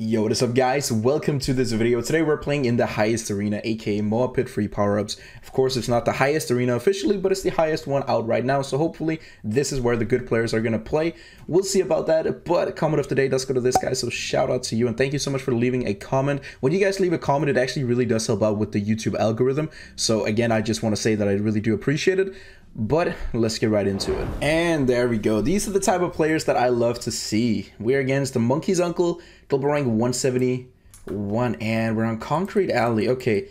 Yo, what is up guys? Welcome to this video. Today we're playing in the highest arena, aka Moab Pit free power-ups. Of course, it's not the highest arena officially, but it's the highest one out right now. So hopefully this is where the good players are gonna play. We'll see about that, but comment of the day does go to this guy. So shout out to you and thank you so much for leaving a comment. When you guys leave a comment, it actually really does help out with the YouTube algorithm. So again, I just want to say that I really do appreciate it but let's get right into it. And there we go. These are the type of players that I love to see. We're against the Monkey's Uncle, global rank 171, and we're on Concrete Alley. Okay,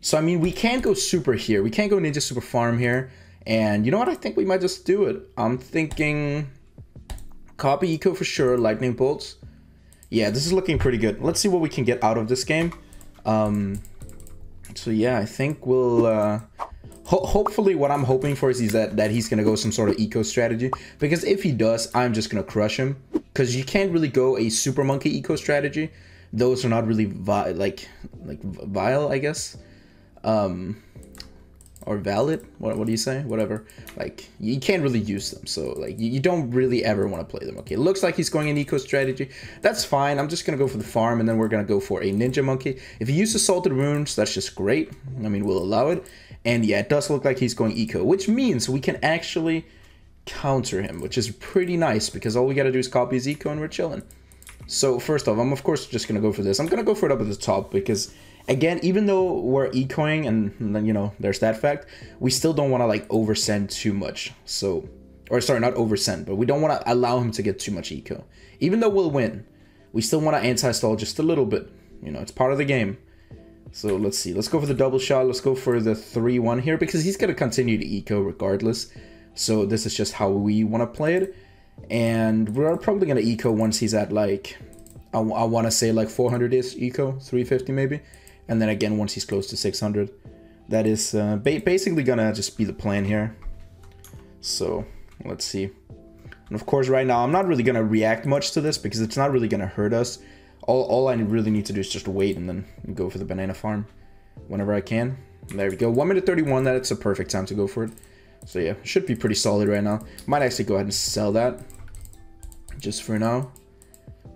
so I mean, we can't go super here. We can't go Ninja Super Farm here. And you know what? I think we might just do it. I'm thinking copy eco for sure, lightning bolts. Yeah, this is looking pretty good. Let's see what we can get out of this game. Um, so yeah, I think we'll... Uh, ho hopefully what I'm hoping for is that, that he's going to go some sort of eco strategy. Because if he does, I'm just going to crush him. Because you can't really go a super monkey eco strategy. Those are not really like like vile, I guess. Um, or valid what, what do you say whatever. Like you can't really use them. So like you, you don't really ever want to play them. Okay it looks like he's going an eco strategy. That's fine. I'm just gonna go for the farm and then we're gonna go for a ninja monkey. If he uses salted runes that's just great. I mean we'll allow it. And yeah, it does look like he's going eco, which means we can actually counter him, which is pretty nice because all we got to do is copy his eco and we're chilling. So first off, I'm of course just going to go for this. I'm going to go for it up at the top because again, even though we're ecoing and you know, there's that fact, we still don't want to like oversend too much. So, or sorry, not oversend, but we don't want to allow him to get too much eco. Even though we'll win, we still want to anti-stall just a little bit. You know, it's part of the game. So let's see. Let's go for the double shot. Let's go for the 3-1 here because he's going to continue to eco regardless. So this is just how we want to play it. And we're probably going to eco once he's at like, I, I want to say like 400 is eco, 350 maybe. And then again once he's close to 600. That is uh, ba basically to just be the plan here. So let's see. And of course right now I'm not really to react much to this because it's not really to hurt us all, all I really need to do is just wait and then go for the banana farm whenever I can. There we go. 1 minute 31, that's a perfect time to go for it. So yeah, should be pretty solid right now. Might actually go ahead and sell that just for now.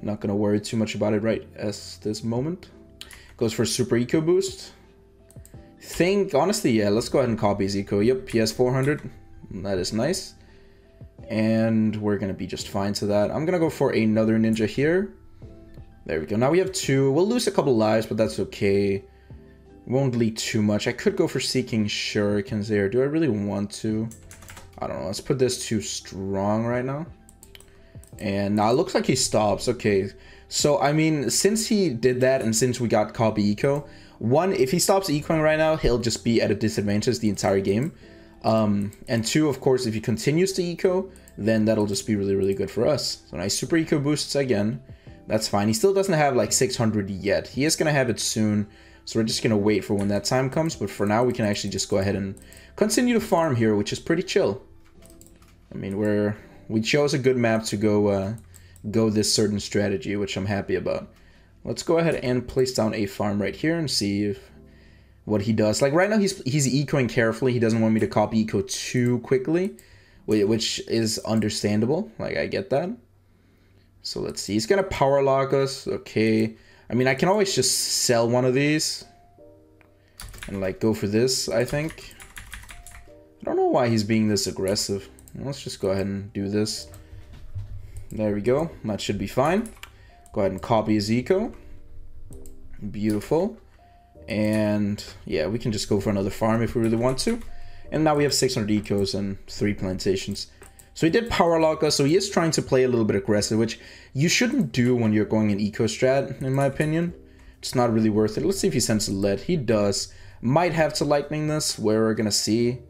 Not to worry too much about it right as this moment. Goes for super eco boost. Think, honestly, yeah, let's go ahead and copy his eco. Yep, PS 400. That is nice. And we're going to be just fine to that. I'm going to go for another ninja here. There we go. Now we have two. We'll lose a couple lives, but that's okay. Won't lead too much. I could go for Seeking Shurikens there. Do I really want to? I don't know. Let's put this too strong right now. And now it looks like he stops. Okay. So, I mean, since he did that and since we got copy eco, one, if he stops ecoing right now, he'll just be at a disadvantage the entire game. Um, and two, of course, if he continues to eco, then that'll just be really, really good for us. So nice super eco boosts again. That's fine. He still doesn't have like 600 yet. He is going to have it soon. So we're just going to wait for when that time comes. But for now, we can actually just go ahead and continue to farm here, which is pretty chill. I mean, we're we chose a good map to go uh, go this certain strategy, which I'm happy about. Let's go ahead and place down a farm right here and see if what he does. Like right now, he's he's ecoing carefully. He doesn't want me to copy eco too quickly, which is understandable. Like I get that. So let's see. He's to power lock us. Okay. I mean, I can always just sell one of these. And like go for this, I think. I don't know why he's being this aggressive. Let's just go ahead and do this. There we go. That should be fine. Go ahead and copy his eco. Beautiful. And yeah, we can just go for another farm if we really want to. And now we have 600 ecos and three plantations. So he did power lock us, so he is trying to play a little bit aggressive, which you shouldn't do when you're going an eco strat, in my opinion. It's not really worth it. Let's see if he sends a lead. He does. Might have to lightning this, where we're gonna see.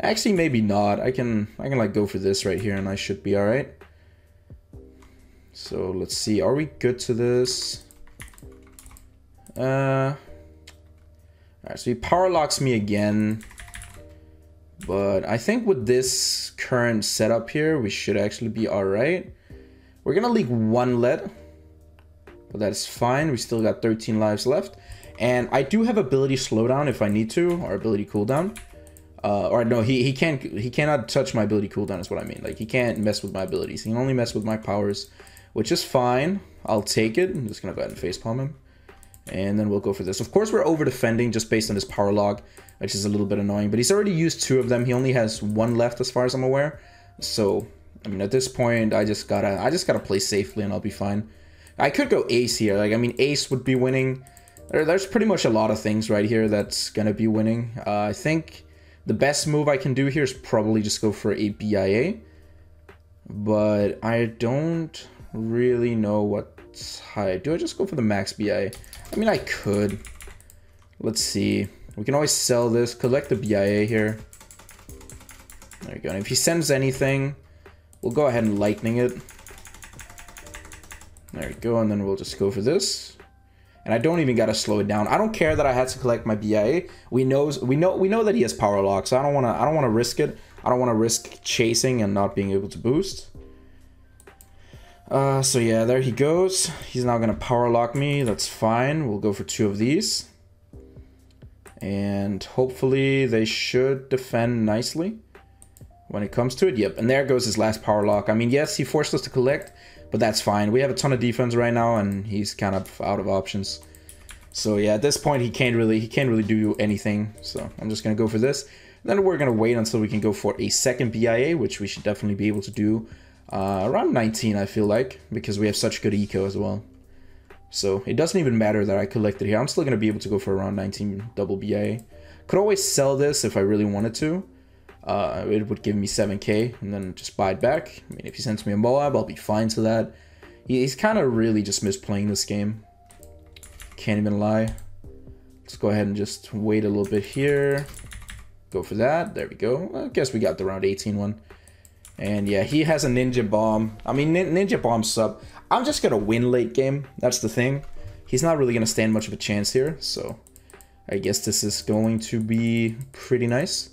Actually, maybe not. I can, I can like go for this right here, and I should be alright. So let's see. Are we good to this? Uh. Alright, so he power locks me again. But I think with this current setup here, we should actually be alright. We're gonna leak one lead. But that's fine. We still got 13 lives left. And I do have ability slowdown if I need to, or ability cooldown. Uh, or no, he, he can't he cannot touch my ability cooldown is what I mean. Like he can't mess with my abilities. He can only mess with my powers, which is fine. I'll take it. I'm just going to go ahead and facepalm him. And then we'll go for this. Of course, we're over defending just based on his power lock, which is a little bit annoying. But he's already used two of them. He only has one left as far as I'm aware. So, I mean, at this point, I just gotta, I just gotta play safely and I'll be fine. I could go ace here. Like, I mean, ace would be winning. There, there's pretty much a lot of things right here that's gonna be winning. Uh, I think the best move I can do here is probably just go for a BIA. But I don't really know what's high. Do I just go for the max BIA? I mean, I could. Let's see. We can always sell this, collect the BIA here. There you go. And if he sends anything, we'll go ahead and lightning it. There you go, and then we'll just go for this. And I don't even gotta slow it down. I don't care that I had to collect my BIA. We knows we know we know that he has power lock, so I don't wanna I don't wanna risk it. I don't wanna risk chasing and not being able to boost. Uh, so yeah, there he goes. He's now gonna power lock me. That's fine. We'll go for two of these. And hopefully they should defend nicely when it comes to it. Yep, and there goes his last power lock. I mean, yes, he forced us to collect, but that's fine. We have a ton of defense right now, and he's kind of out of options. So yeah, at this point, he can't really he can't really do anything. So I'm just gonna go for this. Then we're gonna wait until we can go for a second BIA, which we should definitely be able to do uh, around 19, I feel like, because we have such good eco as well. So it doesn't even matter that I collected here. I'm still going to be able to go for around 19 double BA. Could always sell this if I really wanted to. Uh, it would give me 7k and then just buy it back. I mean, if he sends me a Moab, I'll be fine to that. He's kind of really just misplaying this game. Can't even lie. Let's go ahead and just wait a little bit here. Go for that. There we go. I guess we got the round 18 one. And yeah, he has a Ninja Bomb. I mean, Ninja Bomb sub. I'm just to win late game. That's the thing. He's not really to stand much of a chance here. So I guess this is going to be pretty nice.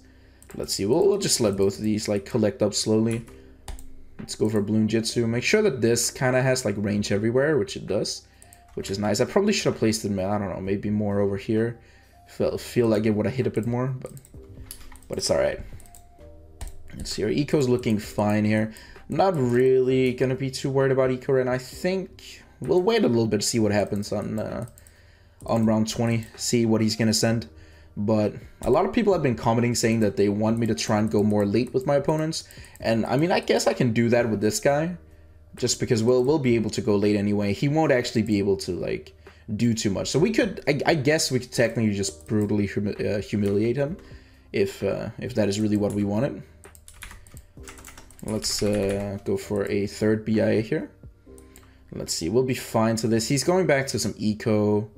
Let's see. We'll, we'll just let both of these like collect up slowly. Let's go for Bloonjitsu. Make sure that this kind of has like range everywhere, which it does. Which is nice. I probably should have placed it, I don't know, maybe more over here. Feel, feel like it would have hit a bit more, but but it's alright. Let's see, our eco's looking fine here. I'm not really gonna be too worried about eco and I think we'll wait a little bit to see what happens on uh, on round 20, see what he's gonna send. But a lot of people have been commenting saying that they want me to try and go more late with my opponents. And I mean, I guess I can do that with this guy. Just because we'll, we'll be able to go late anyway. He won't actually be able to, like, do too much. So we could, I, I guess we could technically just brutally humi uh, humiliate him. If, uh, if that is really what we wanted. Let's uh, go for a third BIA here. Let's see, we'll be fine to this. He's going back to some eco,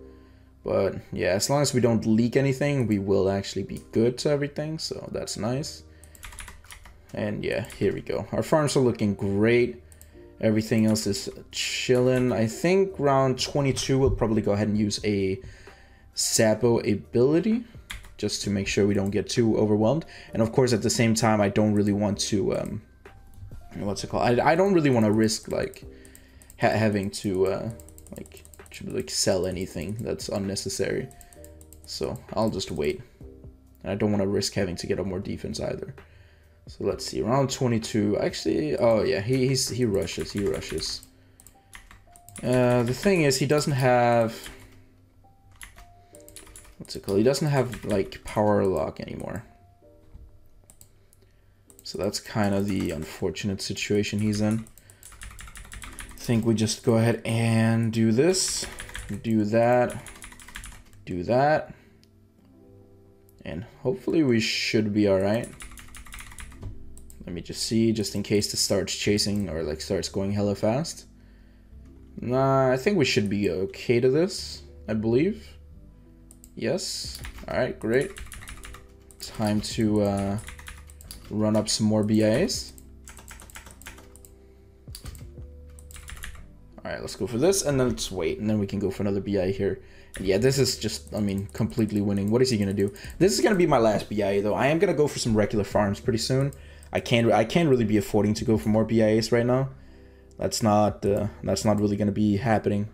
but yeah, as long as we don't leak anything, we will actually be good to everything, so that's nice. And yeah, here we go. Our farms are looking great. Everything else is chilling. I think round 22 we'll probably go ahead and use a Sabo ability just to make sure we don't get too overwhelmed. And of course, at the same time, I don't really want to um, what's it called? I, I don't really want to risk like ha having to uh, like like sell anything that's unnecessary. So I'll just wait. And I don't want to risk having to get up more defense either. So let's see, round 22. Actually, oh yeah, he he's, he rushes, he rushes. Uh, the thing is, he doesn't have what's it called? He doesn't have like power lock anymore. So that's kind of the unfortunate situation he's in. I think we just go ahead and do this, do that, do that, and hopefully we should be alright. Let me just see, just in case this starts chasing or like starts going hella fast. Nah, I think we should be okay to this, I believe. Yes. Alright, great. Time to uh, run up some more BIAs. Alright, let's go for this, and then let's wait, and then we can go for another BI here. And yeah, this is just, I mean, completely winning. What is he going to do? This is going to be my last BIA, though. I am going to go for some regular farms pretty soon. I can't, I can't really be affording to go for more BIAs right now. That's not, uh, that's not really going to be happening.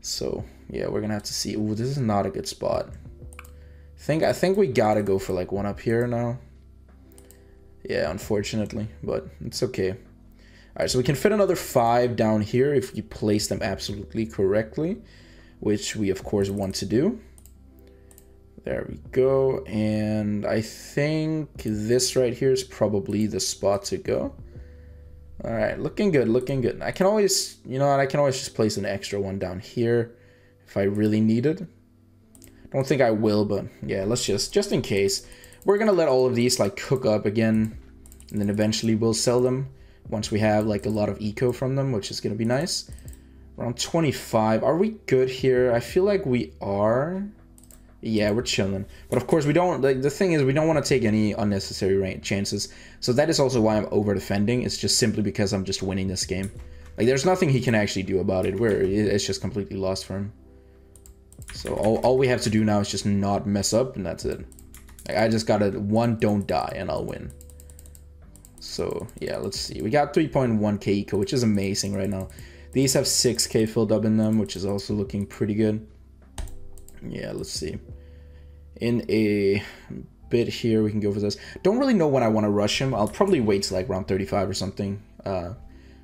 So, yeah, we're going to have to see. Ooh, this is not a good spot. Think, I think we got to go for, like, one up here now. Yeah, unfortunately, but it's okay. All right, so we can fit another five down here if you place them absolutely correctly, which we of course want to do. There we go. And I think this right here is probably the spot to go. All right, looking good, looking good. I can always, you know what, I can always just place an extra one down here if I really need it. Don't think I will, but yeah, let's just, just in case. We're gonna let all of these like cook up again, and then eventually we'll sell them once we have like a lot of eco from them, which is gonna be nice. Around 25, are we good here? I feel like we are. Yeah, we're chilling. But of course, we don't. Like, the thing is, we don't want to take any unnecessary chances. So that is also why I'm over defending. It's just simply because I'm just winning this game. Like, there's nothing he can actually do about it. Where it's just completely lost for him. So all, all we have to do now is just not mess up, and that's it. Like, I just gotta one don't die, and I'll win. So yeah, let's see. We got 3.1k eco, which is amazing right now. These have 6k filled up in them, which is also looking pretty good yeah, let's see. In a bit here, we can go for this. Don't really know when I want to rush him. I'll probably wait till like round 35 or something uh,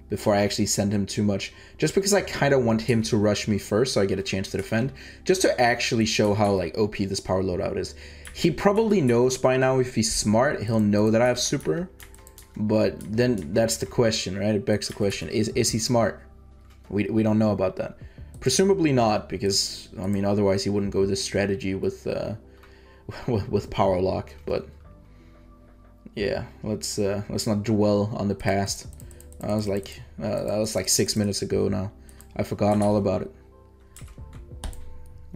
before I actually send him too much. Just because I kind of want him to rush me first so I get a chance to defend. Just to actually show how like OP this power loadout is. He probably knows by now if he's smart, he'll know that I have super. But then that's the question, right? It begs the question, is, is he smart? We, we don't know about that. Presumably not, because I mean otherwise he wouldn't go this strategy with uh, with power lock. But yeah, let's uh, let's not dwell on the past. I was like uh, that was like six minutes ago now. I've forgotten all about it.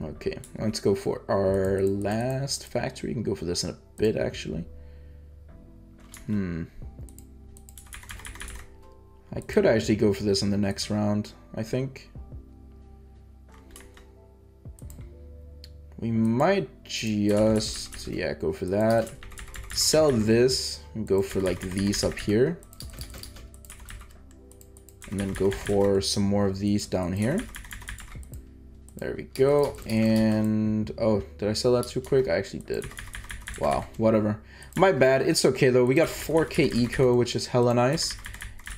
Okay, let's go for our last factory. You can go for this in a bit actually. Hmm. I could actually go for this in the next round, I think. We might just, yeah, go for that. Sell this and go for like these up here. And then go for some more of these down here. There we go. And, oh, did I sell that too quick? I actually did. Wow, whatever. My bad. It's okay though. We got 4k eco, which is hella nice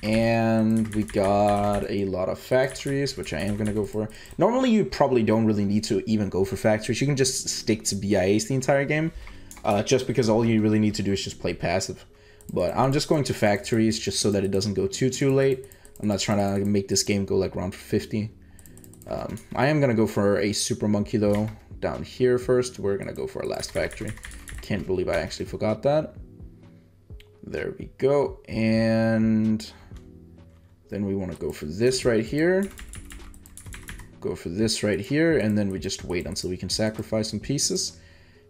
and we got a lot of factories which I am going to go for. Normally you probably don't really need to even go for factories. You can just stick to BIAs the entire game uh, just because all you really need to do is just play passive. But I'm just going to factories just so that it doesn't go too too late. I'm not trying to make this game go like round 50. Um, I am going to go for a super monkey though down here first. We're going to go for our last factory. Can't believe I actually forgot that. There we go. And then we want to go for this right here. Go for this right here, and then we just wait until we can sacrifice some pieces.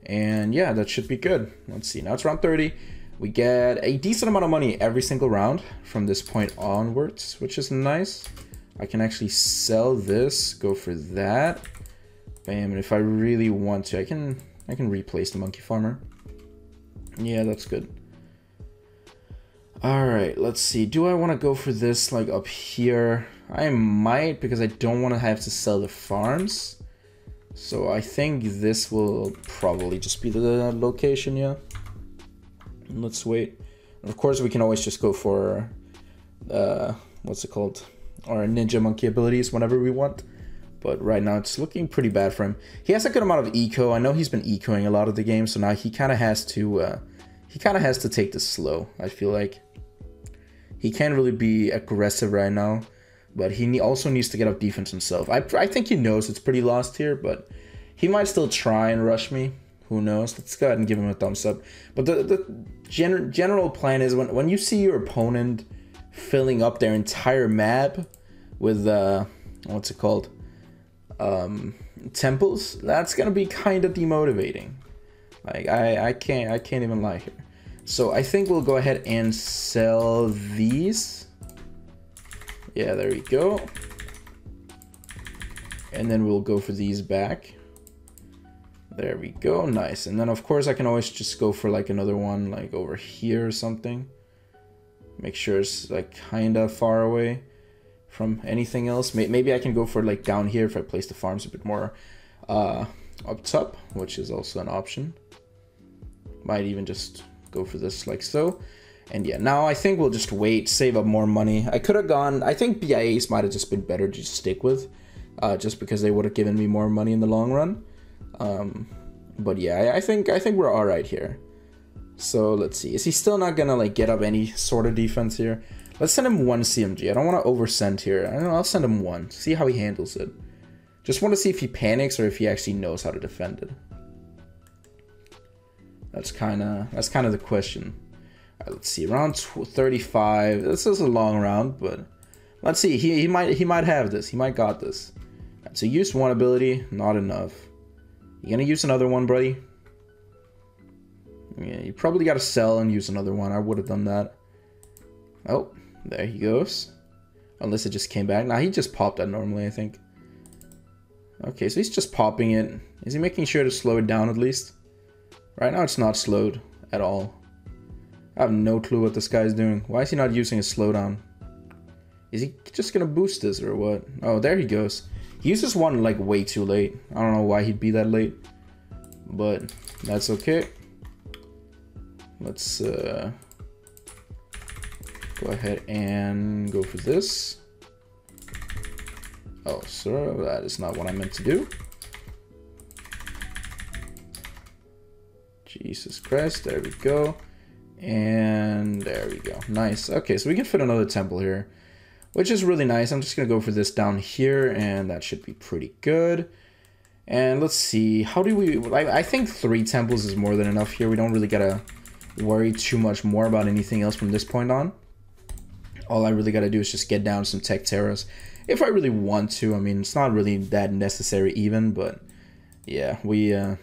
And yeah, that should be good. Let's see, now it's round 30. We get a decent amount of money every single round from this point onwards, which is nice. I can actually sell this, go for that. Bam, and if I really want to, I can I can replace the monkey farmer. Yeah, that's good. All right, let's see. Do I want to go for this like up here? I might because I don't want to have to sell the farms. So I think this will probably just be the location, yeah. Let's wait. of course, we can always just go for, uh, what's it called? Our ninja monkey abilities whenever we want. But right now it's looking pretty bad for him. He has a good amount of eco. I know he's been ecoing a lot of the game, so now he kind of has to, uh, he kind of has to take this slow, I feel like. He can't really be aggressive right now, but he also needs to get up defense himself. I, I think he knows it's pretty lost here, but he might still try and rush me. Who knows? Let's go ahead and give him a thumbs up. But the, the gen general plan is when, when you see your opponent filling up their entire map with, uh, what's it called? Um, temples, that's gonna be kind of demotivating. Like I, I can't I can't even lie here. So I think we'll go ahead and sell these. Yeah, there we go. And then we'll go for these back. There we go, nice. And then of course I can always just go for like another one like over here or something. Make sure it's like kinda far away from anything else. Maybe I can go for like down here if I place the farms a bit more uh, up top, which is also an option. Might even just go for this like so. And yeah, now I think we'll just wait, save up more money. I could have gone, I think BIAs might have just been better to stick with, uh, just because they would have given me more money in the long run. Um, but yeah, I, I think I think we're all right here. So let's see. Is he still not gonna like get up any sort of defense here? Let's send him one CMG. I don't want to oversend here. I don't know. I'll send him one. See how he handles it. Just want to see if he panics or if he actually knows how to defend it. That's kind of that's kind of the question. Let's see. Round 35. This is a long round, but let's see. He he might he might have this. He might got this. Right, so use one ability, not enough. You gonna use another one, buddy? Yeah, you probably gotta sell and use another one. I would have done that. Oh, there he goes. Unless it just came back. Nah, he just popped that normally, I think. Okay, so he's just popping it. Is he making sure to slow it down at least? Right now it's not slowed at all. I have no clue what this guy's doing. Why is he not using a slowdown? Is he just gonna boost this or what? Oh, there he goes. He uses one like way too late. I don't know why he'd be that late, but that's okay. Let's uh, go ahead and go for this. Oh, sir, that is not what I meant to do. Jesus Christ, there we go. And there we go. Nice. Okay, so we can fit another temple here which is really nice. I'm just going to go for this down here, and that should be pretty good. And let's see, how do we, I, I think three temples is more than enough here. We don't really got to worry too much more about anything else from this point on. All I really got to do is just get down some tech terrors. If I really want to, I mean, it's not really that necessary even, but yeah, we, uh,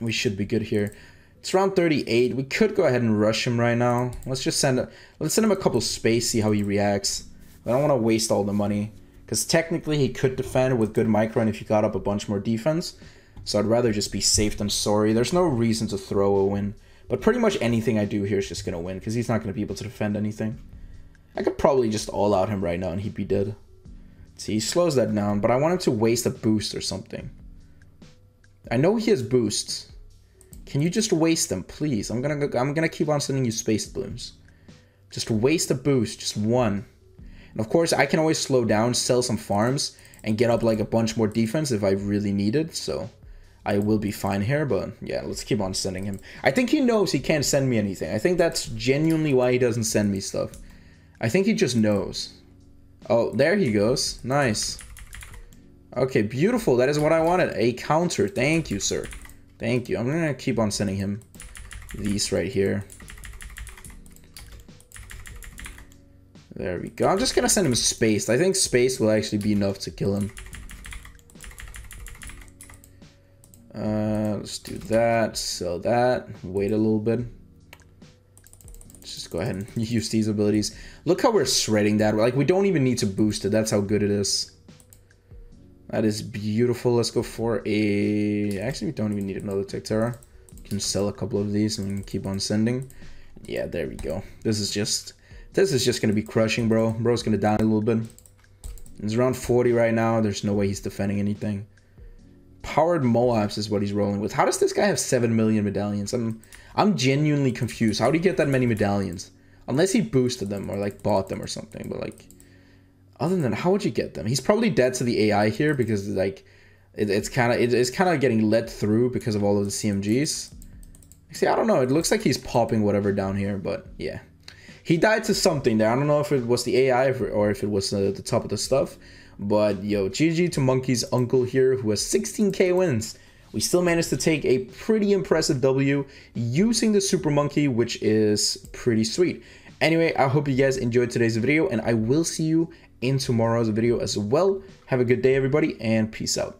we should be good here. It's round 38. We could go ahead and rush him right now. Let's just send a, let's send him a couple space, see how he reacts. I don't want to waste all the money. Because technically he could defend with good micro and if he got up a bunch more defense. So I'd rather just be safe than sorry. There's no reason to throw a win. But pretty much anything I do here is just going to win. Because he's not going to be able to defend anything. I could probably just all out him right now and he'd be dead. See, he slows that down. But I want him to waste a boost or something. I know he has boosts. Can you just waste them, please? I'm gonna I'm gonna keep on sending you space bloons. Just waste a boost, just one. And of course, I can always slow down, sell some farms, and get up like a bunch more defense if I really need it. So I will be fine here, but yeah, let's keep on sending him. I think he knows he can't send me anything. I think that's genuinely why he doesn't send me stuff. I think he just knows. Oh, there he goes. Nice. Okay, beautiful. That is what I wanted. A counter. Thank you, sir. Thank you. I'm going to keep on sending him these right here. There we go. I'm just going to send him space. I think space will actually be enough to kill him. Uh, let's do that. Sell that. Wait a little bit. Let's just go ahead and use these abilities. Look how we're shredding that. Like, we don't even need to boost it. That's how good it is. That is beautiful. Let's go for a... Actually, we don't even need another Tech Terror. can sell a couple of these and keep on sending. Yeah, there we go. This is just... This is just going to be crushing, bro. Bro's going to die a little bit. He's around 40 right now. There's no way he's defending anything. Powered Moabs is what he's rolling with. How does this guy have 7 million medallions? I'm I'm genuinely confused. How do you get that many medallions? Unless he boosted them or like bought them or something. But like other than how would you get them? He's probably dead to the AI here because like it, it's kind of it, it's kind of getting let through because of all of the CMGs. See, I don't know. It looks like he's popping whatever down here, but yeah. He died to something there. I don't know if it was the AI or if it was uh, the top of the stuff. But yo, GG to Monkey's uncle here who has 16k wins. We still managed to take a pretty impressive W using the Super Monkey, which is pretty sweet. Anyway, I hope you guys enjoyed today's video and I will see you in tomorrow's video as well. Have a good day, everybody, and peace out.